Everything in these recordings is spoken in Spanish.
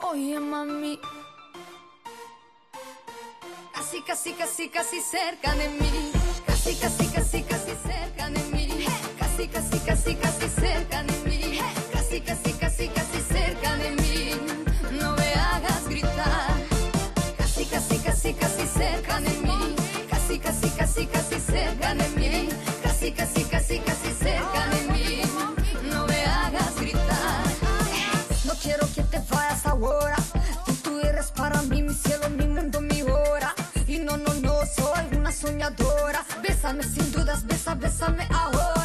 Oye, mami. Casi, casi, casi, casi cerca de mí. Casi, casi, casi, casi cerca de mí. Casi, casi, casi, casi cerca de mí. Casi, casi, casi, casi cerca de mí. No me hagas gritar. Casi, casi, casi, casi cerca de mí. Casi, casi, casi, casi ahora. Tú, tú eres para mí mi cielo, mi mundo, mi hora. Y no, no, no soy una soñadora. Bésame sin dudas, besa, bésame ahora.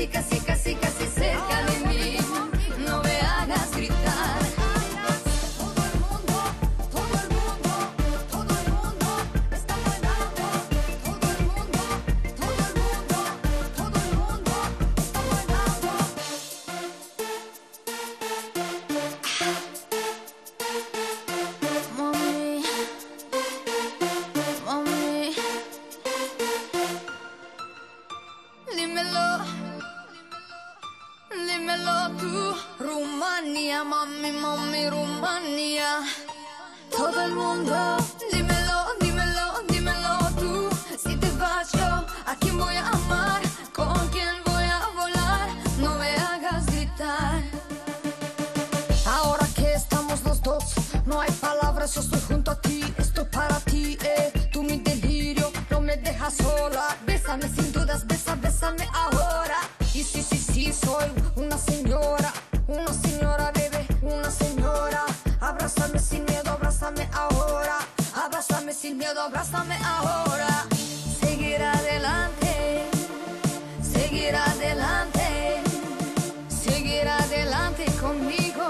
Casi, casi, casi, casi cerca de mí. No me hagas gritar. Todo el mundo, todo el mundo, todo el mundo está bailando. Todo el mundo, todo el mundo, todo el mundo está bailando. Mami, mami, dímelo, dímelo tú, Rumania, mami, mami, Rumania. Todo el mundo, dímelo, dímelo, dímelo tú. Si te vas yo, ¿a quién voy a amar? ¿Con quién voy a volar? No me hagas gritar. Miedo, abrázame ahora. Seguir adelante, seguir adelante. Seguir adelante conmigo,